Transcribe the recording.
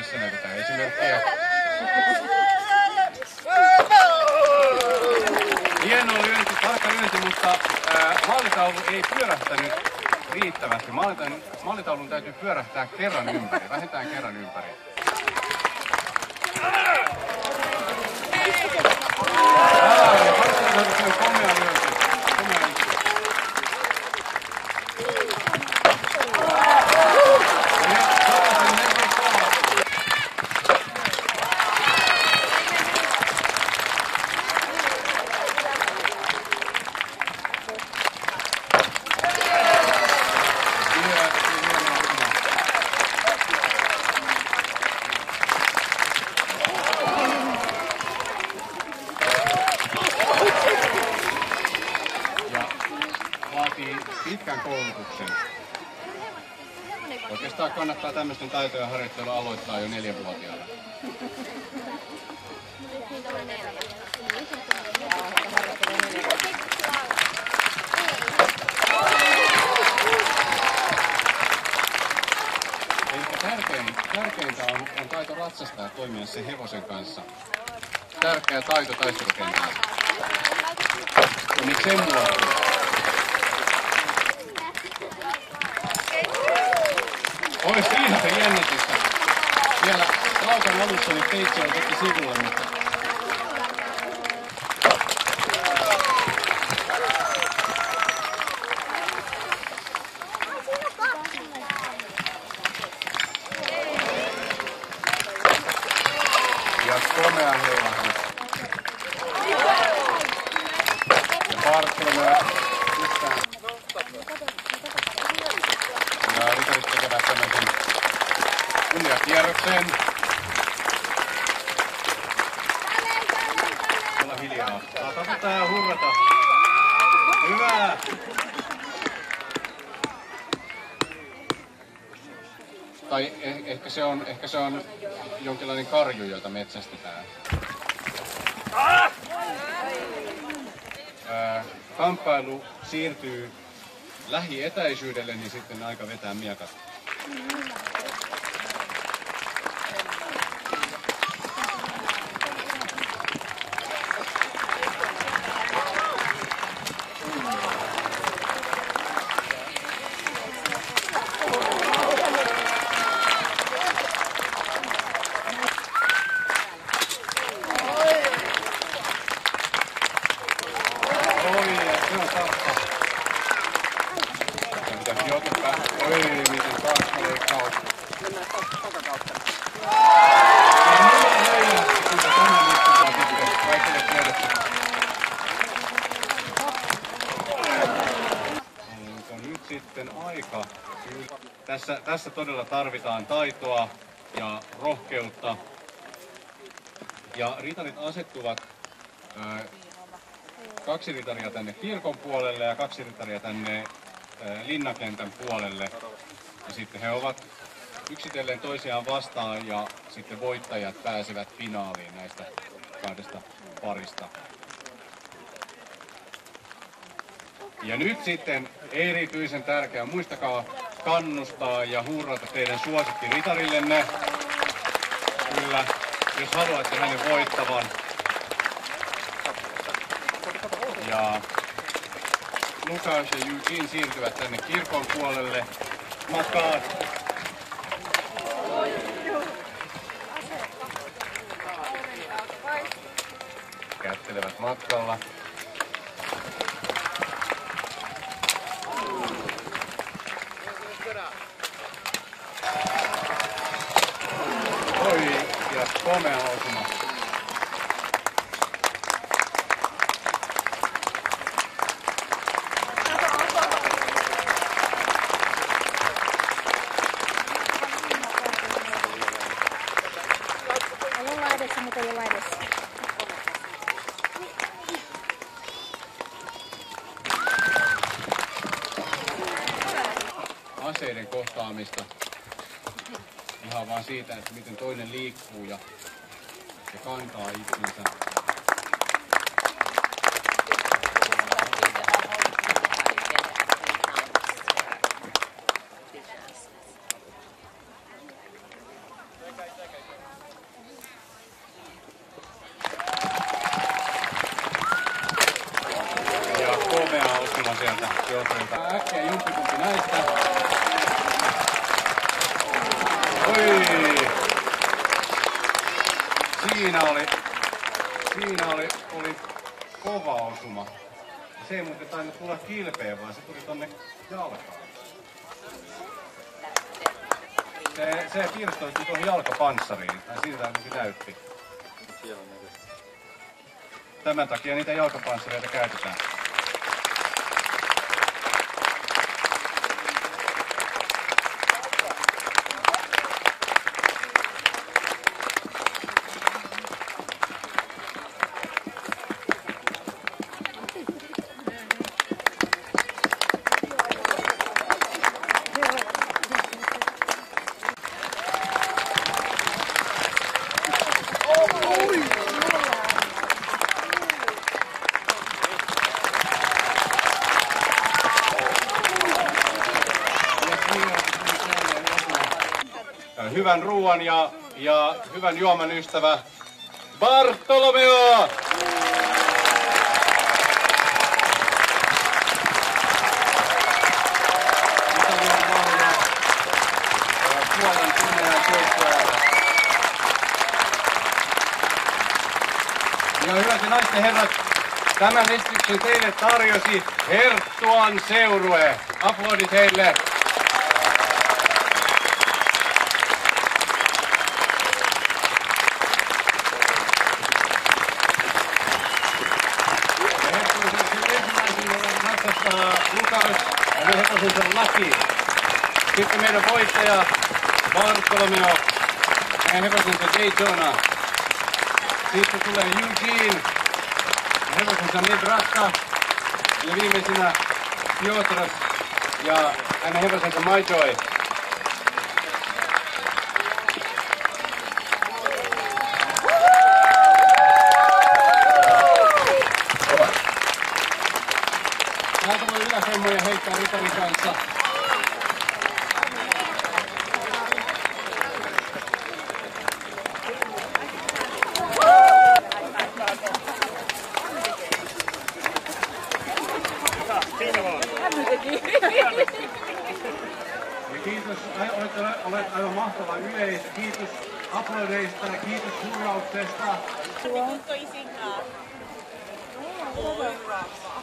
Tässä näytetään esimerkkiä. Hieno lyönti, tarkka lyönti, mutta ää, maalitaulu ei pyörähtänyt riittävästi. Maalitaulun, maalitaulun täytyy pyörähtää kerran ympäri, vähintään kerran ympäri. Aa, ja varsinaisesti komea lyönti. Komea lyönti. Ja nyt takaisin Henrik Kala. Hyvä, hieno homma. Ja vaatii pitkän koulutuksen. Oikeastaan kannattaa tämmöisten taitojen harjoittelua aloittaa jo neljänvuotiaana. Tärkein, tärkeintä on, on taito ratsastaa ja toimia sen hevosen kanssa. Tärkeä taito taistelukentällä. Ja nyt sen Olisi siinä se jännitystä. Vielä laukan alussa niin peitsi on toki sivulla, mutta ja komea heilahdus. Ja Bartolomea Kunniakierroksen. Olla hiljaa. Taputtaa ja hurrata. Hyvä! Tai eh- ehkä se, on, ehkä se on jonkinlainen karju, jota metsästetään. Ää, kamppailu siirtyy lähietäisyydelle, niin sitten aika vetää miekat. Oi, se on tarkka. Ja mitä jotka, oi, miten tarkka leikkaus. Ja mulla on meillä, kuinka tämä liittyy sitten kaikille tiedoksi. Onko nyt sitten aika? Tässä, tässä todella tarvitaan taitoa ja rohkeutta. Ja ritarit asettuvat ää, kaksi ritaria tänne kirkon puolelle ja kaksi ritaria tänne ää, linnakentän puolelle. Ja sitten he ovat yksitellen toisiaan vastaan ja sitten voittajat pääsevät finaaliin näistä kahdesta parista. Ja nyt sitten erityisen tärkeää, muistakaa kannustaa ja hurrata teidän suosikkiриtarillenne. Kyllä, jos haluatte hänen voittavan. Ja Lukas ja Eugene siirtyvät tänne kirkon puolelle makaan. Matkalla. Oi, ja komea osuma. Olla edessä. Kohtaamista. Ihan vaan siitä, että miten toinen liikkuu ja, ja kantaa itsensä. Piotrilta. Äkkiä jumpikumpi näistä. Oi! Siinä oli, siinä oli, oli kova osuma. Se ei muuten tainnut tulla kilpeen, vaan se tuli tonne jalkaan. Se, se pirstoitui tuohon jalkapanssariin, tai siltä ainakin näytti. Tämän takia niitä jalkapanssareita käytetään. Hyvän ruoan ja, ja hyvän juoman ystävä Bartolomeo! Ja hyvät ja naisten herrat, tämän esityksen teille tarjosi Herttuan seurue. Aplodit heille. Herttuisen ensimmäisen ratsastaa Lukas ja Hekosen Laki. Sitten meidän voittaja Bartolomeo ja hevosensa Daytona. Sitten tulee Eugene, hevosensa Nebraska ja viimeisenä Piotras ja hänen hevosensa MyJoy. Täältä voi yläsemmoja heittää ritarin kanssa. Kiitos, ai- olette, olet aivan mahtava yleisö. Kiitos aplodeista ja kiitos hurrauksesta. Tutto isingaa. Oi, rappa.